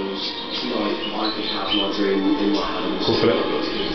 sounds like I could have my dream in my hands. Cool,